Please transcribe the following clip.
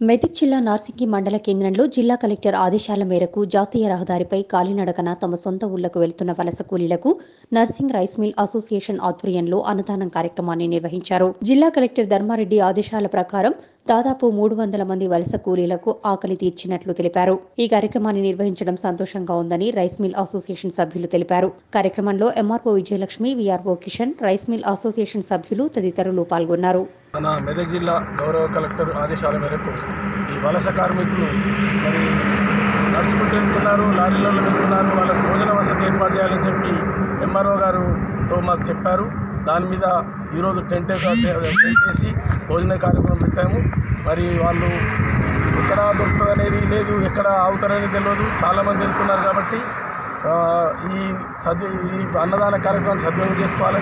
మెదక్ జిల్లా నార్సింగి మండల కేంద్రంలో జిల్లా కలెక్టర్ ఆదేశాల మేరకు జాతీయ రహదారిపై కాలినడకన తమ సొంత ఊళ్ళకు వెళ్తున్న వలస కూలీలకు నర్సింగ్ రైస్ మిల్ అసోసియేషన్ ఆధ్వర్యంలో అన్నదానం కార్యక్రమాన్ని నిర్వహించారు. జిల్లా కలెక్టర్ ధర్మారెడ్డి ఆదేశాల ప్రకారం దాదాపు మూడు వందల మంది వలస కూలీలకు ఆకలి తీర్చినట్లు తెలిపారు. ఈ కార్యక్రమాన్ని నిర్వహించడం సంతోషంగా ఉందని రైస్ మిల్ అసోసియేషన్ సభ్యులు తెలిపారు. కార్యక్రమంలో MRO Vijayalakshmi VRO Kishan rice mill association సభ్యులు తదితరులు పాల్గొన్నారు. మన మెదక్ జిల్లా గౌరవ కలెక్టర్ ఆదేశాల మేరకు ఈ వలస కార్మికులు మరి నడుచుకుంటూ వెళ్తున్నారు లారీలలో వెళ్తున్నారు వాళ్ళకు భోజన వసతి ఏర్పాటు చేయాలని చెప్పి ఎంఆర్ఓ గారుతో మాకు చెప్పారు. దాని మీద ఈరోజు టెంట్ టెంట్ వేసి భోజన కార్యక్రమం పెట్టాము. మరి వాళ్ళు ఎక్కడ దొరుకుతుంది అనేది లేదు ఎక్కడ ఆగుతారనేది తెలియదు. చాలామంది వెళ్తున్నారు కాబట్టి ఈ సద్వి ఈ అన్నదాన కార్యక్రమం సద్వినియోగం చేసుకోవాలి